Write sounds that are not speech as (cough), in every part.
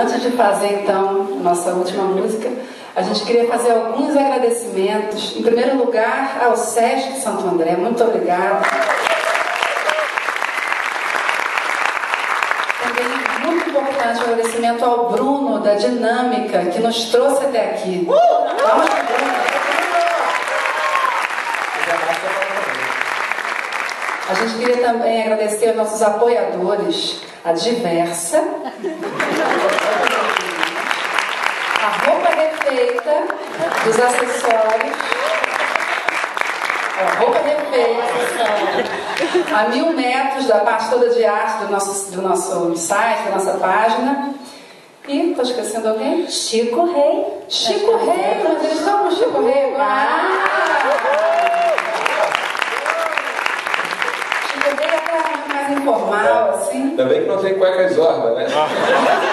Antes de fazer então nossa última música, a gente queria fazer alguns agradecimentos. Em primeiro lugar, ao Sesc Santo André, muito obrigada. Também muito importante o agradecimento ao Bruno da Dinâmica, que nos trouxe até aqui. Vamos, Bruno. A gente queria também agradecer aos nossos apoiadores, a Diversa, (laughs) a roupa refeita dos acessórios, a roupa refeita, a mil metros da parte toda de arte do nosso, do nosso site, da nossa página. E, estou esquecendo alguém? Chico Rei. Chico Rei, mas eles estão no Chico Rei agora. Ah! Chico Rei é mais informal, assim. Ainda bem que não tem cueca zorba, né? (laughs)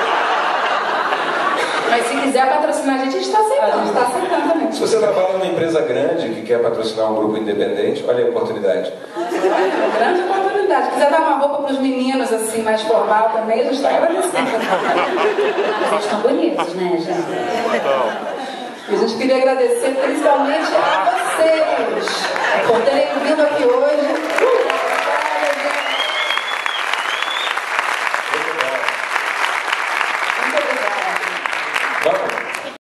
Mas se quiser patrocinar a gente, a gente está A aceitando. gente está aceitando também. Se você trabalha numa empresa grande que quer patrocinar um grupo independente, olha a oportunidade. Olha, grande oportunidade. Se quiser dar uma roupa para os meninos assim, mais formal também, a gente está agradecendo. Mas eles estão bonitos, né, gente? E a gente queria agradecer principalmente a vocês por terem.